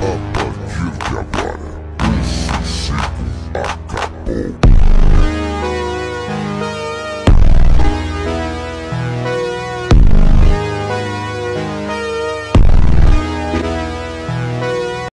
Apagir de agora, o sossego acabou.